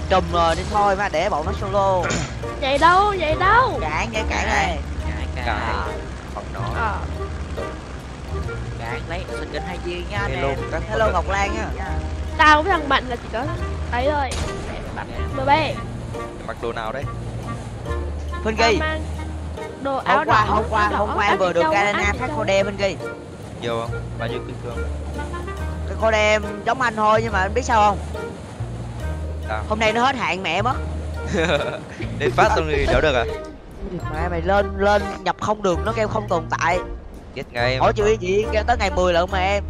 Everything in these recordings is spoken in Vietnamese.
là trùm rồi nên thôi mà để bọn nó solo. Vậy đâu vậy đâu. Cạn vậy cạn này cạn còn nó ờ. Cạn lấy xin kính hai viên nha hello em các hello ngọc lan nhá tao với thằng mạnh là chỉ có ấy thôi. Bờ bê mặc đồ nào đấy phân mang đồ áo hôm qua đỏ hôm qua đỏ, hôm qua vừa được thịt phát cô đen phân ghi nhiều không? Bao nhiêu kinh thương cái cô đen giống anh thôi nhưng mà anh biết sao không Sao? hôm nay nó hết hạn mẹ mất. Lên phát xong thì đéo được à? Mẹ mày lên lên nhập không được nó kêu không tồn tại. Biết ngay hỏi chị chị kêu tới ngày 10 lận mà em.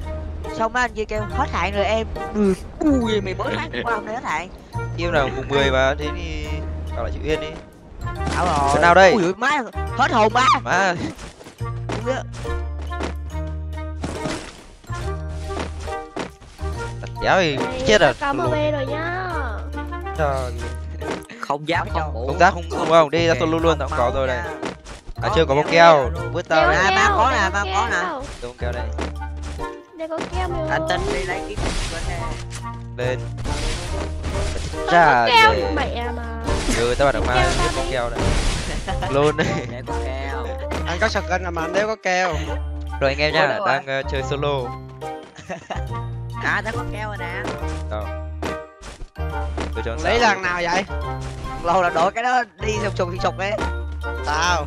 Xong mấy anh kia kêu hết hạn rồi em. Ừ, ui mày mới tháng qua hôm nay hết hạn. Im nào mùng 10 mà thế thì bảo lại chị Uyên đi. Bảo rồi. Cái nào đây? ui má hết hồn ba má đặt giá thì chết có luôn bê rồi nhá Trời, không dám không ngủ. Không giá không không không đi ra solo luôn tao không có rồi đây à chưa có bông keo. vứt tao đây à, ba có nè, ba có nè. bông keo đây. Đây có keo mày anh tin đi lấy kiếm bên nè. Lên. Tao Chà, keo mẹ mà. Ừ tao bảo được mà Keo vứt tao bông đi. keo đây. Luôn đấy để có keo. Anh có shotgun mà anh đéo có keo. Rồi anh em nha đang ờ, chơi solo. À tao có keo rồi nè tôi cho lấy lần nào vậy? Lâu là đổi cái đó đi sục sục sục ấy. Tao.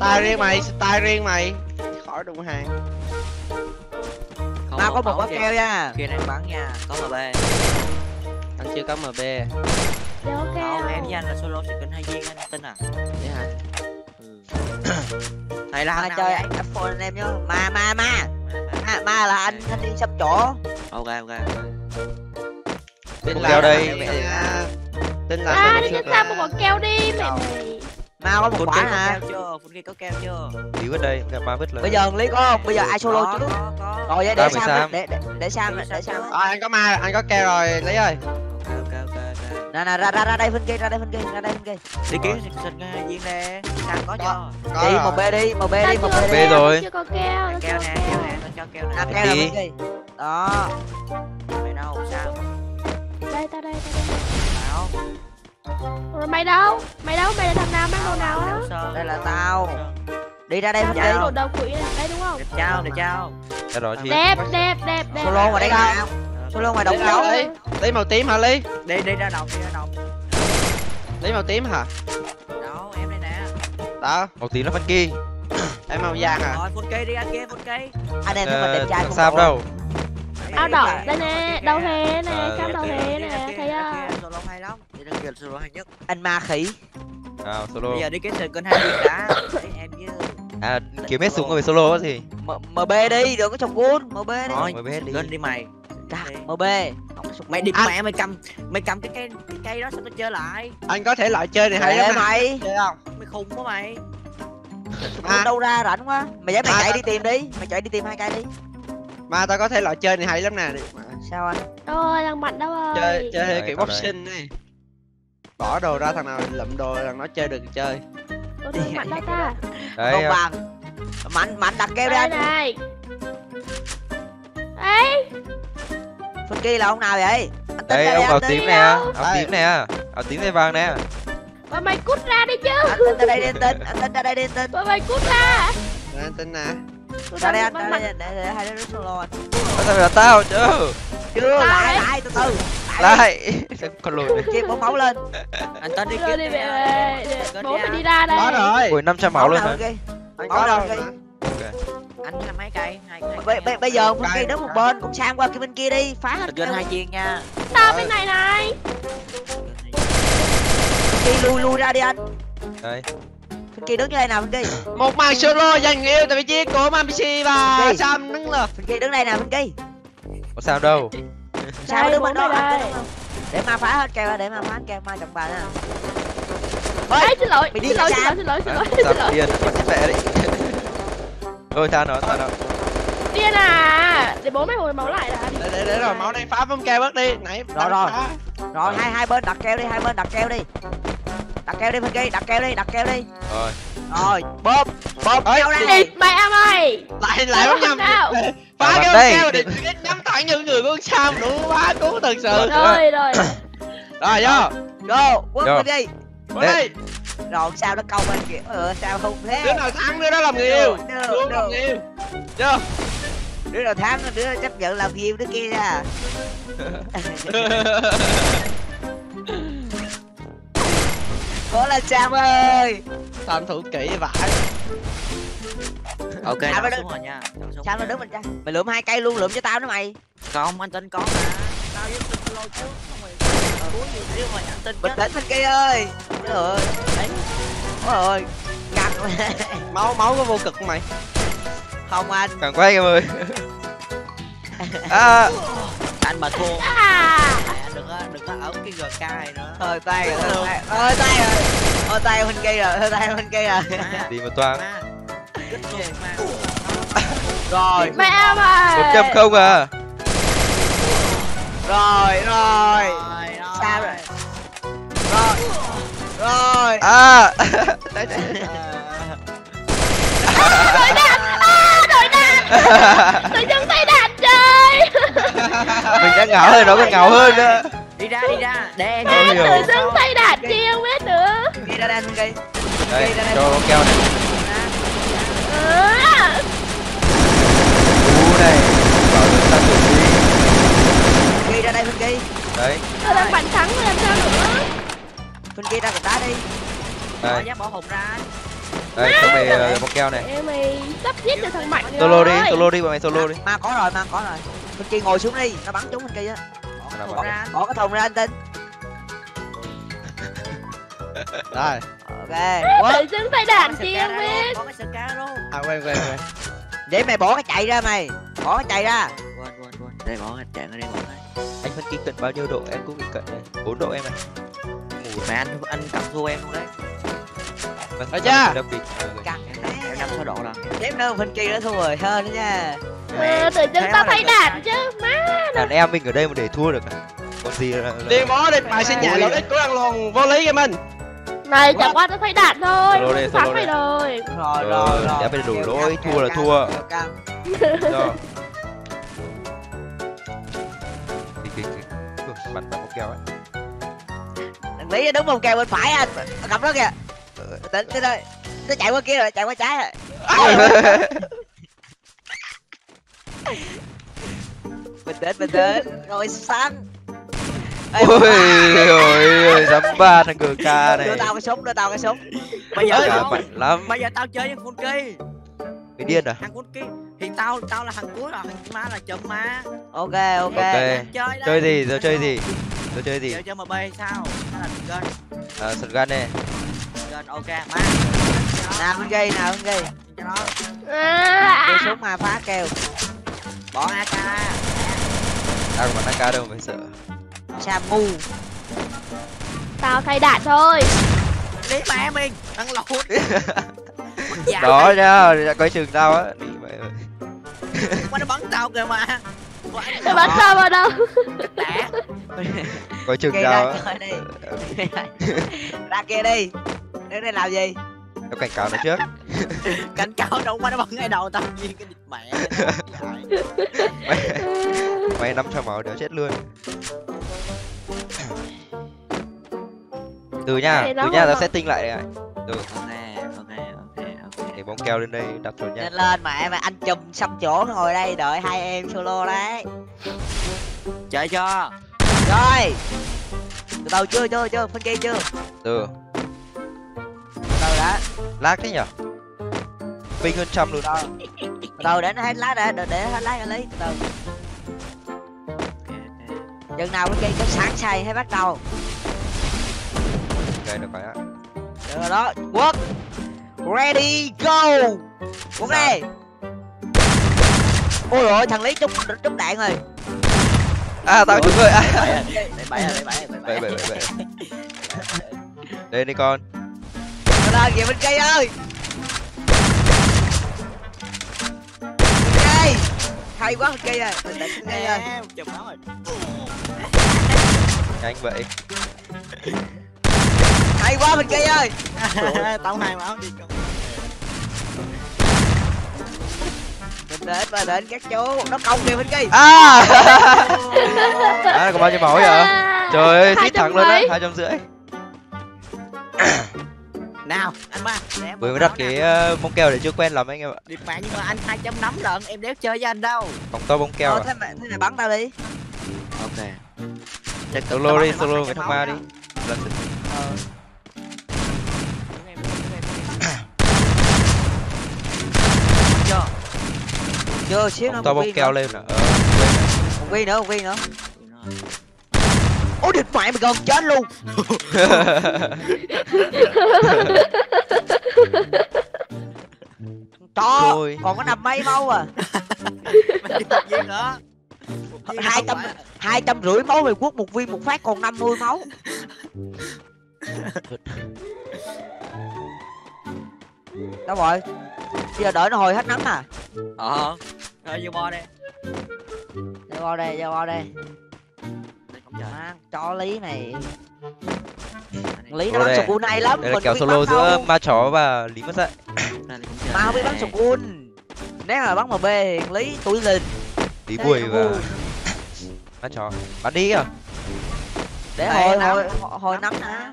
Tay riêng mày tay riêng mày. Khỏi đụng hàng. Ma có một kìa. keo nha. Kia này bắn nha có mb anh chưa có mb keo không em với anh là solo sẽ kính hai viên anh tin à. Vậy hả? Ừ. thầy là nào chơi vậy? iphone anh em nhớ. Ma ma ma. Ma, ma là anh thanh niên sắp chỗ. Ok ok ok tin Bông là keo đây. à, tin là à đi cho trước tao là- một quả keo đi mẹ mày. Ma có một quả keo chưa? Phun kia có keo chưa? Tí vứt đây gặp ma vứt lên. Bây giờ lý có không? Bây giờ ai solo trước? có rồi vậy Ba để sam Sam. để để để sam Để Sam sam. Ờ, anh có ma anh có keo rồi lấy ơi. Nè nè ra ra ra đây phân kia ra đây phân kia ra đây phân kia đi kiếm xịt hai viên nè. Sao có cho. có đi một b đi một b đi một b keo, rồi. chưa có keo keo nè keo nè cho keo nè. Keo là Đi. phân kia đó. Mày đâu sao bảo rồi mày đâu? Mày đâu? Mày là thằng nào? Mang đồ nào á? Đây là tao. Đi ra đây mang kia đồ đầu quỷ đây đúng không? Đẹp trao đẹp trao đẹp đẹp đẹp đẹp. Solo ngoài đây không solo ngoài đồng đấu đâu lấy màu tím hả lý đi đi ra đồng đi ra đồng. Lấy màu tím hả? Đâu em đây nè. Đó màu tím là phân kỳ em màu vàng à rồi phun cây đi anh kia phun cây anh em thấy mình đẹp trai không bộ. đâu? Áo đỏ. Đây nè đầu hề nè Ờ, cam đầu Đi ra nè hay lắm. Đi ra kia solo hay nhất. Anh ma khỉ. Nào solo? Bây giờ đi kiếm xịt kênh hai viên đã Đấy, em với à kiếm hết súng rồi solo á gì? M- mb đi đừng có chọc cuốn mb đi. Thôi biết đi. kênh đi mày. Đi. mb có mày đi mẹ mày cầm mày cầm cái cây cái cây đó sao tao chơi lại? Anh có thể loại chơi này hay để lắm mày. Chơi không? Mày khùng quá mày. À. đâu ra rảnh quá. Mày dám mày À, chạy đi tìm đi. Mày chạy đi tìm hai cây đi. Mà tao có thể loại chơi này hay lắm nè sao anh? Ôi thằng mạnh đâu rồi chơi chơi Đây, kiểu tao đây. boxing này. Bỏ đồ ra thằng nào lụm đồ thằng nó chơi được chơi. Ủa, mạnh đâu ta? Đấy không bằng. Mạnh mạnh đặt keo đây ra này. Ấy phân kia là ông nào vậy? Anh ra ông đây, áo tím nè. áo Đây. tím nè. Áo tím này vàng nè. Mà mày cút ra đi chứ. Anh tin ra đây đi tin. Anh tin ra đây đi tin. Mà mày cút ra. Anh tin nè. Tôi ra đây anh ra đây để hai đứa solo anh. Sao là tao chứ chưa? Sao lại lại từ từ. Lại. Lại. Con lùn này kia bóng máu lên. Anh tên đi kiếm đi đi. về bố đi phải đi ra đây. Rồi. Ui 500 máu luôn nào hả? kia anh Máu có đâu anh là mấy cây hai bây, bây, bây giờ phân Cây. kia đứng một bên còn sang qua kia bên kia đi. Phá hết keo hai viên nha. Tao bên này này. Kia lui lui ra đi anh. Đây. Phân kia đứng như đây nào phân kia? Một màn solo dành yêu tại vị trí của MPC và? Sam nâng lượt phân kia đứng đây nào phân kia? Có sao đâu sao bố bên đó để ma phá hết keo ra để ma phá hết keo ma chồng bà nè. Ấy xin lỗi mày đi xin lỗi xin lỗi xin lỗi à, xin lỗi xin sao lỗi. điên chết mẹ đấy thôi tha nó tha nó điên à! Để bố mày hồi máu lại đã. Để để để rồi máu này phá bấm keo bớt đi. Nãy Rồi, rồi. rồi hai hai bên đặt keo đi hai bên đặt keo đi. Đặt keo đi phân kia đặt keo đi đặt keo đi. Rồi. Rồi bóp đi. đi Địt mẹ mày lại lại bấm nhầm Phá cái đây. keo để nhắm thẳng những người của con Sam đủ quá cứu thật sự rồi rồi rồi vô Go, quất Go. đi đi. vô Đây. đi Rồi sao nó câu bên kìa. Ờ sao không đứa thế? nào thắng đứa đó làm người yêu Được, đứa được. làm người yêu vô Đứa nào thắng đứa chấp nhận làm yêu đứa kia ra. Cố lên Sam ơi. Sam thủ kỹ vãi ok Sao nó xuống rồi nha. Sam nó đứng mình cha. Mày lượm hai cây luôn lượm cho tao nữa mày. không anh tin có mà tao với tin lôi trước không mày cuối gì riêng mày anh tin Bình tĩnh bên kia ơi. Trời ơi. Đấy. Ôi ơi. Căng máu máu có vô cực mày không anh. càng quay em ơi à anh mà thua à đừng có đừng có ở cái gk này nữa Thôi tay rồi. thôi tay- rồi. Thôi tay bên kia rồi. Thôi tay bên kia rồi. Đi một toang Rồi. mẹ mày một trăm không à Rồi rồi. Rồi, rồi. Sao rồi? Rồi. Rồi. à đấy, đấy. đội đạn à đội đạn tự dưng tay đạn trời mình đã ngáo hơn nó còn ngáo hơn nữa đi ra đi ra Ôi tự dưng tay đạn không biết nữa Đi ra đây bên kia. đây cho con keo này à, cú này bảo chúng ta thử đi Đi ra đây bên kia. đấy tôi đang bắn thắng rồi làm sao nữa Bên kia ra cục đá đi. bỏ đây giá bỏ hùng ra đây cho mày ờ, con keo này em mày sắp giết được thằng mạnh rồi solo đi solo đi bọn mày solo đi Ma có rồi, ma có rồi. Bên kia ngồi xuống đi, nó bắn trúng bên kia á. bỏ bỏ. Bỏ cái thùng ra anh tin. rồi Ok. Quá. tự dưng tay Bỏ cái chi ra biết. bỏ cái sờ cá luôn. À quên quên quên. Để mày bỏ cái chạy ra mày. Bỏ cái chạy ra. quên quên quên. Đây bỏ cái chạy ở đây bỏ cái. Anh phân kinh cận bao nhiêu độ em cũng bị cận này bốn độ em này mẹ anh anh cầm thua em luôn đấy. Vâng, Ở chưa? đặc biệt Ờ, em năm sáu độ rồi. Đếm nữa bên kia nữa thua rồi hơn nữa nha. ờ, tự dưng tao thay đạn chứ má đàn em mình ở đây mà để thua được à? Còn gì là, đi bó đi. Mày sẽ nhảy lỗi ít của ăn luôn vô lý game mình này chẳng qua tao thay đạn thôi Solo thắng solo mày đi. rồi Rồi Rồi, rồi rồi. đã phải đủ lỗi, thua là thua. Ui, bắn bắn con keo ấy Thằng Lý đứng vòng kèo bên phải anh. Cầm nó kìa. Tĩnh thế thôi. Nó chạy qua kia rồi, chạy qua trái rồi. Bình tĩnh, bình tĩnh. Rồi xanh. Ôi ôi ôi dám ba thằng GK đưa này. tao cái súng đưa tao cái súng bây giờ tao mạnh lắm. bây giờ tao chơi với con kia bị điên à? Thằng con kia thì tao tao là thằng cuối là thằng má là chậm má ok ok. Chơi chơi gì giờ chơi gì? Giờ chơi gì? Chơi chơi mb sao? Nó là gần à, này gần ok má nào bên ghi nào bên ghi. Cho nó. Đưa súng mà phá kêu. Bỏ ak tao còn AK đâu mà phải sợ sa mu tao thay đạn thôi. Đi mẹ mình thằng lột. Dạ. Đó nha coi chừng tao á. Đi mẹ mà nó bắn tao kìa mà. Mày bắn tao. vào đâu? Đã. Coi chừng tao ra á. ra kia đi. Đứng đây làm gì? Tao cảnh cáo nó trước. Cảnh cáo đâu mà nó bắn ngay đầu tao. Nhiên cái địt mẹ. Mày mày năm trăm máu đéo chết luôn từ nha từ nha tao bọn- setting lại này. Từ. Ok ok ok ok. Để bóng keo lên đây đặt rồi nha. Lên lên mẹ mà anh chùm xăm chỗ ngồi đây đợi hai em solo đấy. Chơi cho rồi từ từ chưa chưa chưa phân kia chưa? Từ. Từ từ đã. Lag thế nhở? Ping hơn trăm luôn. Từ từ. Từ để nó hết lá đã để để hết lá cho lý từ từ. Chừng nào bên kia có sẵn sàng hay bắt đầu ok được rồi á. Được rồi đó. Quốc. Ready go. Quốc đi ôi rồi thằng lý trúng trúng đạn rồi. À tao trúng rồi. Bảy bảy bảy bảy đây đi con Lên lên về bên kia ơi. Kia Hay quá bên Bình tĩnh bên kia ơi. Chùm nó rồi. Nhanh vậy Hay quá bên kia ơi. Tao hai máu đi con đến và đến các chú nó công kìa bên kia. À. À có bao nhiêu máu vậy À, trời ơi tít thẳng luôn á hai trăm rưỡi. Nào anh ba vừa mới đặt cái ờ, bông keo để chưa quen lắm anh em ạ. Điệp mạng nhưng mà anh hai trăm nắm lận em đéo chơi với anh đâu. Bóng to bông keo ờ, à? thế mày thế mày bắn tao đi. Ok. Solo đi solo với thằng ma đi. lần thứ ờ chưa xíu nữa to bông viên keo lên nè. Ờ một viên nữa một viên nữa. Ôi địt mẹ mày gần chết luôn. Chó, Thôi. còn có năm mấy máu à? Viên nữa Hai trăm- hai trăm rưỡi máu mày quất một viên một phát còn 50 máu. Đâu rồi? Bây giờ đợi nó hồi hết nắng à? Ờ thôi vô bo đi. Vô vào đây vô vào đây cho lý này. Lý nó bắn cun hay lắm đây là biết solo giữa ma chó và lý mất dạy. Mà không biết bắn cun nếu mà bắn mb thì lý tuổi lên. Lý Thế bùi nó và ma chó. Bắn đi à để hồi hồi hồi, nắm nè.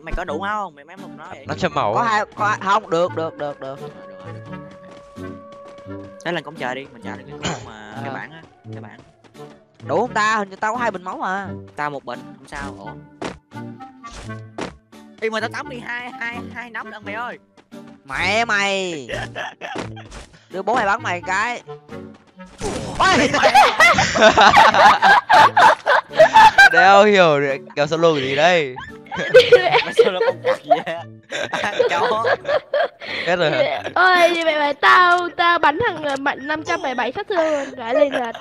mày có đủ máu không? Mày mém một nói vậy. năm trăm máu có hai có hai- không được được được được thế là cũng chờ đi mình chờ được cái con mà cái Ờ. bản á cái bản đủ không ta? Hình như tao có hai bình máu à tao một bình không sao ổn. Đi mà tao tắm đi hai hai hai nắm lần mày ơi. Mẹ mày. Đưa bố mày bắn mày cái. Ôi! Đéo hiểu kèo solo cái gì đây mày sao nó không cặc á? Cháu hết rồi ôi như vậy mà tao tao bắn thằng mạnh 577 sát thương luôn. Cái lên là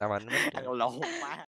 tao bắn thằng lộn mà